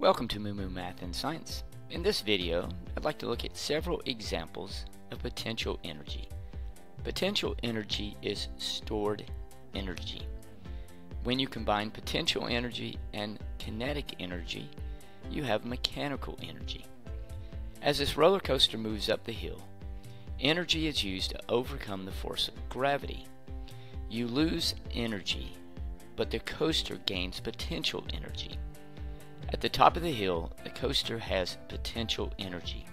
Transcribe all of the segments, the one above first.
Welcome to Moo Moo Math and Science. In this video, I'd like to look at several examples of potential energy. Potential energy is stored energy. When you combine potential energy and kinetic energy, you have mechanical energy. As this roller coaster moves up the hill, energy is used to overcome the force of gravity. You lose energy, but the coaster gains potential energy. At the top of the hill, the coaster has potential energy.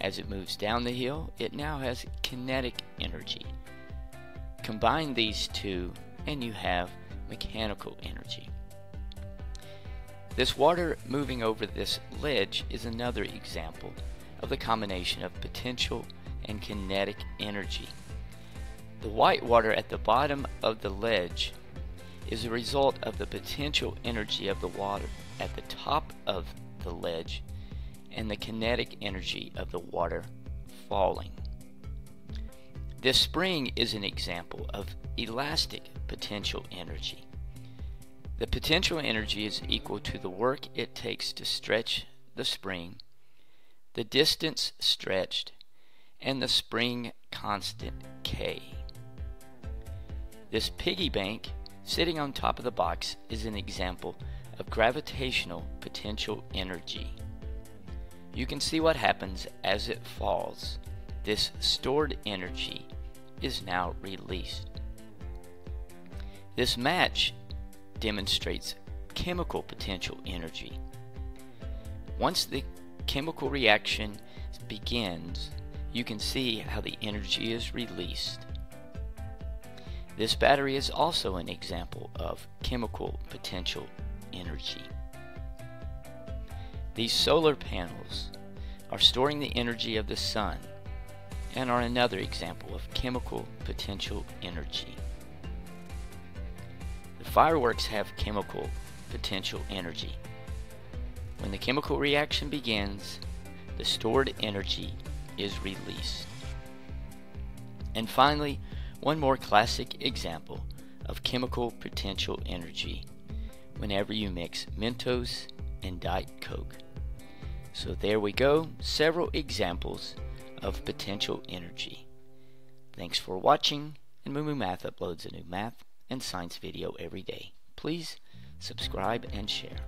As it moves down the hill, it now has kinetic energy. Combine these two and you have mechanical energy. This water moving over this ledge is another example of the combination of potential and kinetic energy. The white water at the bottom of the ledge is a result of the potential energy of the water at the top of the ledge and the kinetic energy of the water falling. This spring is an example of elastic potential energy. The potential energy is equal to the work it takes to stretch the spring, the distance stretched, and the spring constant K. This piggy bank sitting on top of the box is an example of gravitational potential energy. You can see what happens as it falls. This stored energy is now released. This match demonstrates chemical potential energy. Once the chemical reaction begins, you can see how the energy is released. This battery is also an example of chemical potential energy. These solar panels are storing the energy of the sun and are another example of chemical potential energy. The fireworks have chemical potential energy. When the chemical reaction begins, the stored energy is released. And finally, one more classic example of chemical potential energy whenever you mix Mentos and Diet Coke. So there we go, several examples of potential energy. Thanks for watching, and Moo Math uploads a new math and science video every day. Please subscribe and share.